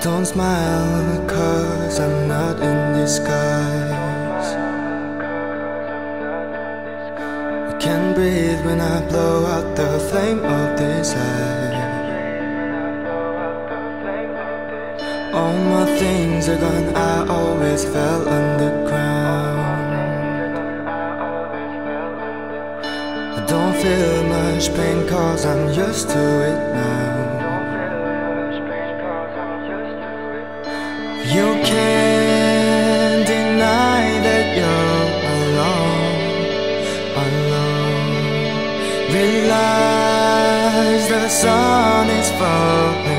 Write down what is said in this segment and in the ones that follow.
don't smile cause I'm not in disguise. I can't breathe when I blow out the flame of desire. All my things are gone, I always fell underground. I don't feel much pain cause I'm used to it now Realize the sun is falling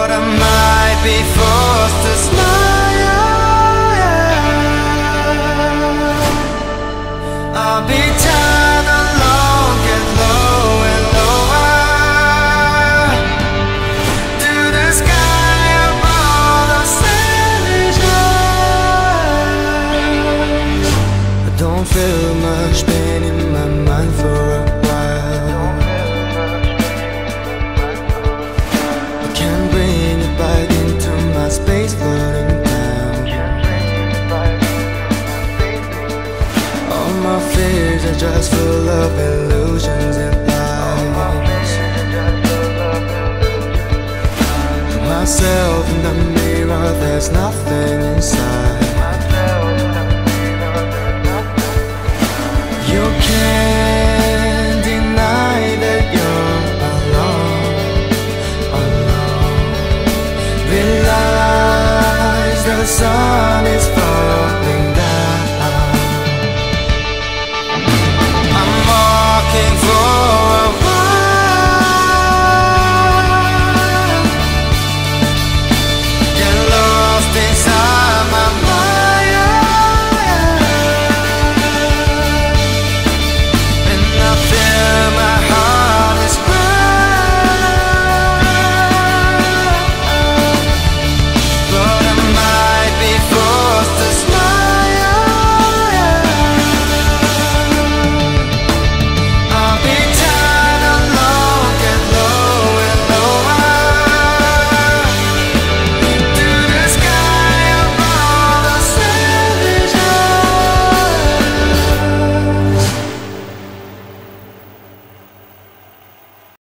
But I might be forced to smile my fears are just full of illusions and lies. Myself in the mirror, there's nothing inside. You can't deny that you're alone, alone. Realize the sun is falling for